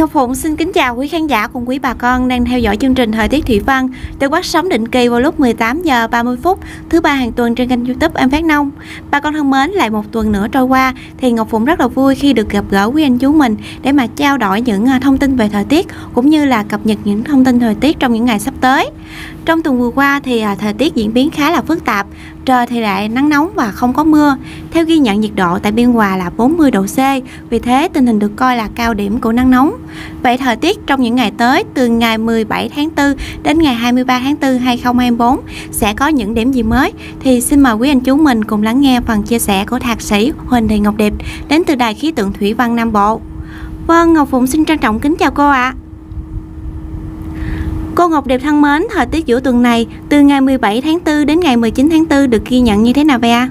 Ngọc Phụng xin kính chào quý khán giả cùng quý bà con đang theo dõi chương trình Thời tiết thủy văn được phát sóng định kỳ vào lúc 18 giờ 30 phút thứ ba hàng tuần trên kênh YouTube Em Phát Nông. Bà con thân mến, lại một tuần nữa trôi qua thì Ngọc Phụng rất là vui khi được gặp gỡ quý anh chú mình để mà trao đổi những à, thông tin về thời tiết cũng như là cập nhật những thông tin thời tiết trong những ngày sắp tới. Trong tuần vừa qua thì à, thời tiết diễn biến khá là phức tạp, trời thì lại nắng nóng và không có mưa. Theo ghi nhận nhiệt độ tại Biên Hòa là 40 độ C, vì thế tình hình được coi là cao điểm của nắng nóng. Vậy thời tiết trong những ngày tới từ ngày 17 tháng 4 đến ngày 23 tháng 4 2024 sẽ có những điểm gì mới? Thì xin mời quý anh chú mình cùng lắng nghe phần chia sẻ của thạc sĩ Huỳnh Thị Ngọc Điệp đến từ Đài khí tượng thủy văn Nam Bộ. Vâng, Ngọc Phụng xin trân trọng kính chào cô ạ. À. Cô Ngọc Đẹp thân mến, thời tiết giữa tuần này từ ngày 17 tháng 4 đến ngày 19 tháng 4 được ghi nhận như thế nào vậy ạ?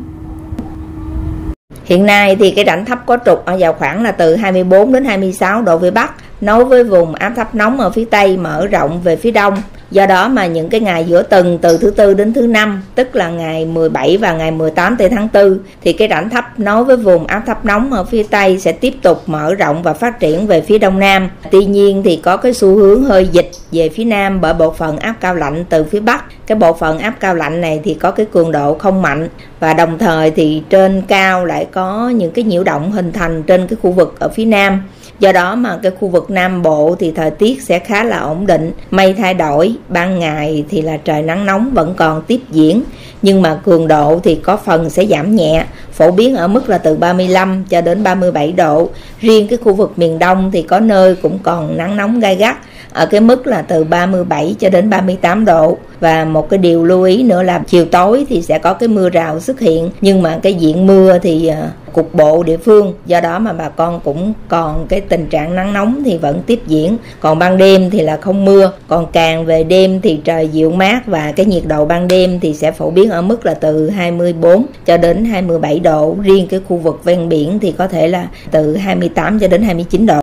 Hiện nay thì cái rãnh thấp có trục ở vào khoảng là từ 24 đến 26 độ vĩ Bắc, nối với vùng áp thấp nóng ở phía Tây mở rộng về phía Đông. Do đó mà những cái ngày giữa tuần từ thứ tư đến thứ năm, tức là ngày 17 và ngày 18 tây tháng 4 thì cái rãnh thấp nối với vùng áp thấp nóng ở phía Tây sẽ tiếp tục mở rộng và phát triển về phía Đông Nam. Tuy nhiên thì có cái xu hướng hơi dịch về phía Nam bởi bộ phận áp cao lạnh từ phía Bắc. Cái bộ phận áp cao lạnh này thì có cái cường độ không mạnh và đồng thời thì trên cao lại có những cái nhiễu động hình thành trên cái khu vực ở phía Nam do đó mà cái khu vực Nam Bộ thì thời tiết sẽ khá là ổn định. Mây thay đổi, ban ngày thì là trời nắng nóng vẫn còn tiếp diễn. Nhưng mà cường độ thì có phần sẽ giảm nhẹ, phổ biến ở mức là từ 35 cho đến 37 độ. Riêng cái khu vực miền Đông thì có nơi cũng còn nắng nóng gai gắt ở cái mức là từ 37 cho đến 38 độ. Và một cái điều lưu ý nữa là chiều tối thì sẽ có cái mưa rào xuất hiện. Nhưng mà cái diện mưa thì ờ, cục bộ địa phương, do đó mà bà con cũng còn cái tình trạng nắng nóng thì vẫn tiếp diễn. Còn ban đêm thì là không mưa. Còn càng về đêm thì trời dịu mát và cái nhiệt độ ban đêm thì sẽ phổ biến ở mức là từ 24 cho đến 27 độ. Riêng cái khu vực ven biển thì có thể là từ 28 cho đến 29 độ.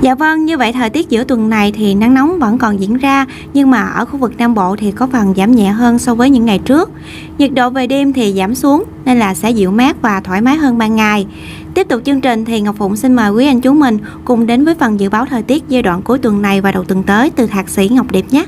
Dạ vâng, như vậy thời tiết giữa tuần này thì nắng nóng vẫn còn diễn ra nhưng mà ở khu vực Nam Bộ thì có phần giảm nhẹ hơn so với những ngày trước. Nhiệt độ về đêm thì giảm xuống nên là sẽ dịu mát và thoải mái hơn ban ngày. Tiếp tục chương trình thì Ngọc Phụng xin mời quý anh chú mình cùng đến với phần dự báo thời tiết giai đoạn cuối tuần này và đầu tuần tới từ thạc sĩ Ngọc Điệp nhé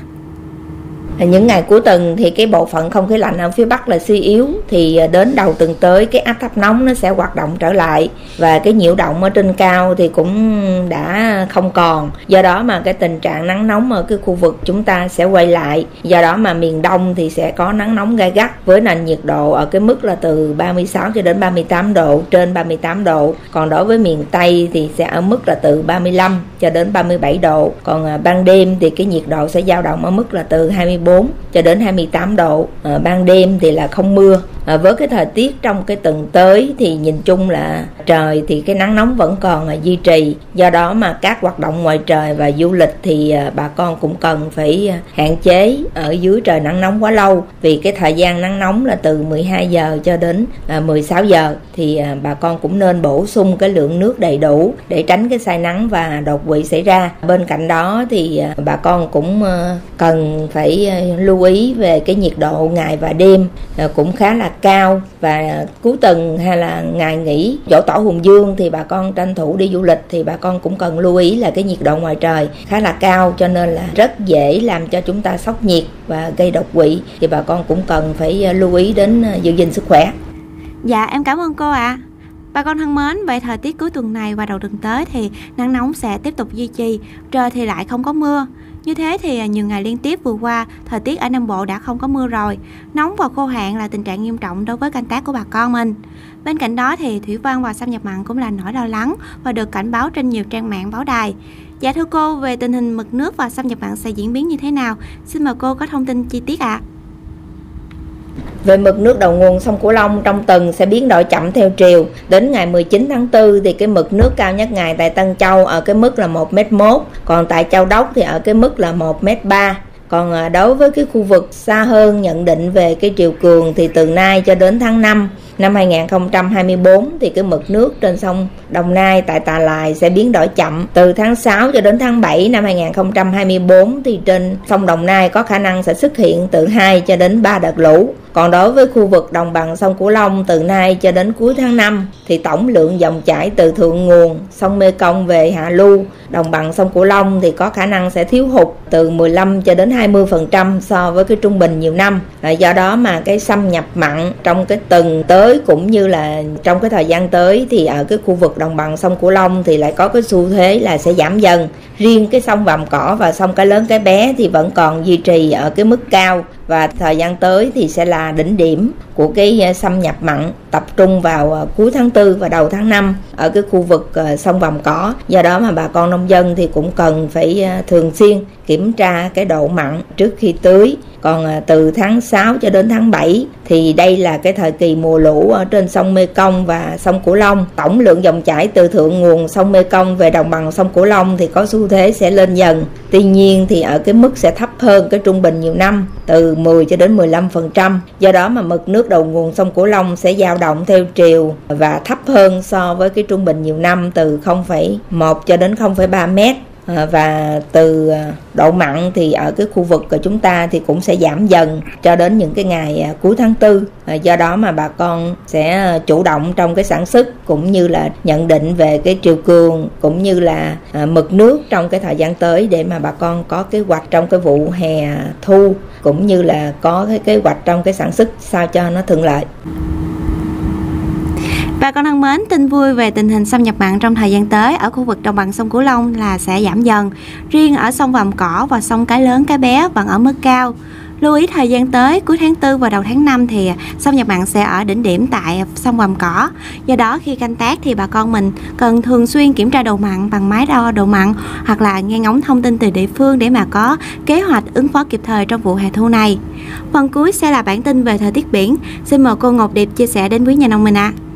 những ngày cuối tuần thì cái bộ phận không khí lạnh ở phía bắc là suy yếu, thì ờ, đến đầu tuần tới cái áp thấp nóng nó sẽ hoạt động trở lại và cái nhiễu động ở trên cao thì cũng đã không còn. Do đó mà cái tình trạng nắng nóng ở cái khu vực chúng ta sẽ quay lại. Do đó mà miền đông thì sẽ có nắng nóng gai gắt với nền nhiệt độ ở cái mức là từ 36 cho đến 38 độ, trên 38 độ. Còn đối với miền tây thì sẽ ở mức là từ 35 cho đến 37 độ. Còn ờ, ban đêm thì cái nhiệt độ sẽ dao động ở mức là từ 24 24 cho đến 28 độ. À, ban đêm thì là không mưa à, với cái thời tiết trong cái tuần tới thì nhìn chung là trời thì cái nắng nóng vẫn còn à, duy trì. Do đó mà các hoạt động ngoài trời và du lịch thì à, bà con cũng cần phải à, hạn chế ở dưới trời nắng nóng quá lâu. Vì cái thời gian nắng nóng là từ 12 giờ cho đến à, 16 giờ thì à, bà con cũng nên bổ sung cái lượng nước đầy đủ để tránh cái say nắng và đột quỵ xảy ra. Bên cạnh đó thì à, bà con cũng à, cần phải à, lưu ý về cái nhiệt độ ngày và đêm. À, cũng khá là cao và cuối tuần hay là ngày nghỉ, dỗ tổ hùng dương thì bà con tranh thủ đi du lịch thì bà con cũng cần lưu ý là cái nhiệt độ ngoài trời khá là cao, cho nên là rất dễ làm cho chúng ta sốc nhiệt và gây đột quỵ thì bà con cũng cần phải lưu ý đến giữ gìn sức khỏe dạ em cảm ơn cô ạ à. Bà con thân mến, vậy thời tiết cuối tuần này và đầu tuần tới thì nắng nóng sẽ tiếp tục duy trì, trời thì lại không có mưa. Như thế thì nhiều ngày liên tiếp vừa qua, thời tiết ở Nam Bộ đã không có mưa rồi. Nóng và khô hạn là tình trạng nghiêm trọng đối với canh tác của bà con mình. Bên cạnh đó thì thủy văn và xâm nhập mặn cũng là nỗi lo lắng và được cảnh báo trên nhiều trang mạng báo đài. Dạ thưa cô, về tình hình mực nước và xâm nhập mặn sẽ diễn biến như thế nào? Xin mời cô có thông tin chi tiết ạ. À. Về mực nước đầu nguồn sông Cửu Long trong tuần sẽ biến đổi chậm theo chiều. Đến ngày 19 tháng 4 thì cái mực nước cao nhất ngày tại Tân Châu ở cái mức là 1m1, còn tại Châu Đốc thì ở cái mức là 1m3 còn à, đối với cái khu vực xa hơn nhận định về cái triều cường thì từ nay cho đến tháng 5 năm 2024 thì cái mực nước trên sông Đồng Nai tại Tà Lài sẽ biến đổi chậm từ tháng 6 cho đến tháng 7 năm 2024 thì trên sông Đồng Nai có khả năng sẽ xuất hiện từ 2 cho đến 3 đợt lũ còn đối với khu vực đồng bằng sông Cửu Long từ nay cho đến cuối tháng 5 thì tổng lượng dòng chảy từ thượng nguồn sông Mê Công về hạ lưu, đồng bằng sông Cửu Long thì có khả năng sẽ thiếu hụt từ 15 cho đến 20% so với cái trung bình nhiều năm. Do đó mà cái xâm nhập mặn trong cái từng tới cũng như là trong cái thời gian tới thì ở cái khu vực đồng bằng sông Cửu Long thì lại có cái xu thế là sẽ giảm dần. Riêng cái sông Vàm Cỏ và sông Cái Lớn Cái Bé thì vẫn còn duy trì ở cái mức cao và thời gian tới thì sẽ là đỉnh điểm của cái ờ, xâm nhập mặn tập trung vào ờ, cuối tháng 4 và đầu tháng 5 ở cái khu vực ờ, sông Vàm Cỏ. Do đó mà bà con nông dân thì cũng cần phải thường xuyên kiểm tra cái độ mặn trước khi tưới. Còn từ tháng 6 cho đến tháng 7 thì đây là cái thời kỳ mùa lũ ở trên sông Mê Công và sông Cửu Long. Tổng lượng dòng chảy từ thượng nguồn sông Mê Công về đồng bằng sông Cửu Long thì có xu thế sẽ lên dần. Tuy nhiên thì ở cái mức sẽ thấp hơn cái trung bình nhiều năm, từ 10 cho đến 15 phần trăm. Do đó mà mực nước đầu nguồn sông Cửu Long sẽ dao động theo triều và thấp hơn so với cái trung bình nhiều năm từ 0,1 cho đến 0,3 mét. Ờ, và từ ờ, độ mặn thì ở cái khu vực của chúng ta thì cũng sẽ giảm dần cho đến những cái ngày ờ, cuối tháng tư. Do đó mà bà con sẽ chủ động trong cái sản xuất cũng như là nhận định về cái triều cường cũng như là mực nước trong cái thời gian tới để mà bà con có kế hoạch trong cái vụ hè thu cũng như là có cái kế hoạch trong cái sản xuất sao cho nó thuận lợi. Bà con thân mến, tin vui về tình hình xâm nhập mặn trong thời gian tới ở khu vực đồng bằng sông Cửu Long là sẽ giảm dần. Riêng ở sông Vàm Cỏ và sông Cái Lớn, Cái Bé vẫn ở mức cao. Lưu ý thời gian tới, cuối tháng 4 và đầu tháng 5 thì xâm nhập mặn sẽ ở đỉnh điểm tại sông Vàm Cỏ. Do đó khi canh tác thì bà con mình cần thường xuyên kiểm tra độ mặn bằng máy đo độ mặn hoặc là nghe ngóng thông tin từ địa phương để mà có kế hoạch ứng phó kịp thời trong vụ hè thu này. Phần cuối sẽ là bản tin về thời tiết biển. Xin mời cô Ngọc Điệp chia sẻ đến quý nhà nông mình ạ. À.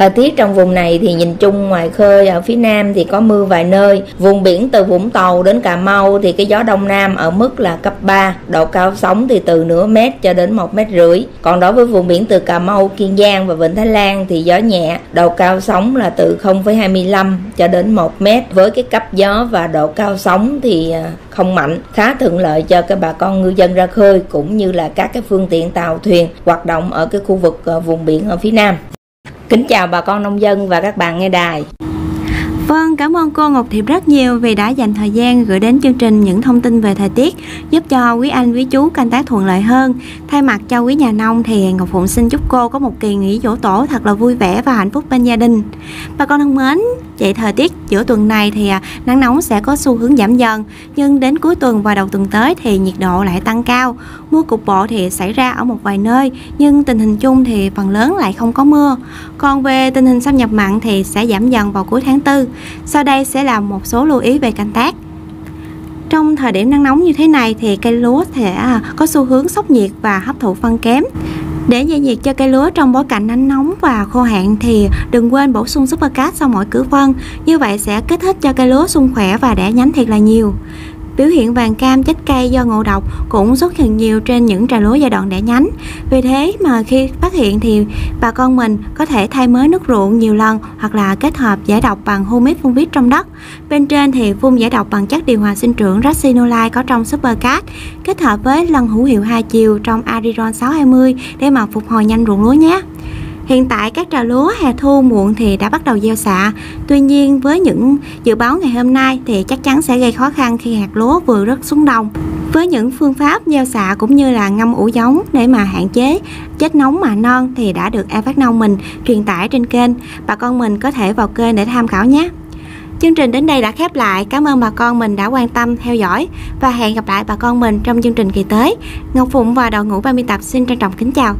Thời tiết trong vùng này thì nhìn chung ngoài khơi ở phía nam thì có mưa vài nơi. Vùng biển từ Vũng Tàu đến Cà Mau thì cái gió đông nam ở mức là cấp 3, độ cao sóng thì từ nửa mét cho đến một mét rưỡi. Còn đối với vùng biển từ Cà Mau, Kiên Giang và Vịnh Thái Lan thì gió nhẹ, độ cao sóng là từ 0,25 cho đến 1 mét. Với cái cấp gió và độ cao sóng thì à, không mạnh, khá thuận lợi cho các bà con ngư dân ra khơi cũng như là các cái phương tiện tàu thuyền hoạt động ở cái khu vực à, vùng biển ở phía nam. Kính chào bà con nông dân và các bạn nghe đài. Vâng, cảm ơn cô Ngọc Thiệp rất nhiều vì đã dành thời gian gửi đến chương trình những thông tin về thời tiết giúp cho quý anh quý chú canh tác thuận lợi hơn. Thay mặt cho quý nhà nông thì Ngọc Phụng xin chúc cô có một kỳ nghỉ dỗ tổ thật là vui vẻ và hạnh phúc bên gia đình. Bà con thân mến, vậy thời tiết giữa tuần này thì à, nắng nóng sẽ có xu hướng giảm dần, nhưng đến cuối tuần và đầu tuần tới thì nhiệt độ lại tăng cao. Mưa cục bộ thì xảy ra ở một vài nơi, nhưng tình hình chung thì phần lớn lại không có mưa. Còn về tình hình xâm nhập mặn thì sẽ giảm dần vào cuối tháng 4. Sau đây sẽ là một số lưu ý về canh tác. Trong thời điểm nắng nóng như thế này thì cây lúa sẽ à, có xu hướng sốc nhiệt và hấp thụ phân kém. Để giải nhiệt cho cây lúa trong bối cảnh nắng nóng và khô hạn thì đừng quên bổ sung supercat sau mỗi cử phân. Như vậy sẽ kích thích cho cây lúa sung khỏe và đẻ nhánh thiệt là nhiều. Biểu hiện vàng cam chết cây do ngộ độc cũng xuất hiện nhiều trên những trà lúa giai đoạn đẻ nhánh. Vì thế mà khi phát hiện thì bà con mình có thể thay mới nước ruộng nhiều lần hoặc là kết hợp giải độc bằng humic phun vít trong đất. Bên trên thì phun giải độc bằng chất điều hòa sinh trưởng racinolai có trong Supercat kết hợp với lân hữu hiệu hai chiều trong Ariron 620 để mà phục hồi nhanh ruộng lúa nhé. Hiện tại các trà lúa hè thu muộn thì đã bắt đầu gieo xạ. Tuy nhiên, với những dự báo ngày hôm nay thì chắc chắn sẽ gây khó khăn khi hạt lúa vừa rớt xuống đồng. Với những phương pháp gieo xạ cũng như là ngâm ủ giống để mà hạn chế chết nóng mà non thì đã được An Phát Nông mình truyền tải trên kênh. Bà con mình có thể vào kênh để tham khảo nhé. Chương trình đến đây đã khép lại. Cảm ơn bà con mình đã quan tâm, theo dõi và hẹn gặp lại bà con mình trong chương trình kỳ tới. Ngọc Phụng và đội ngũ 30 tập xin trân trọng kính chào.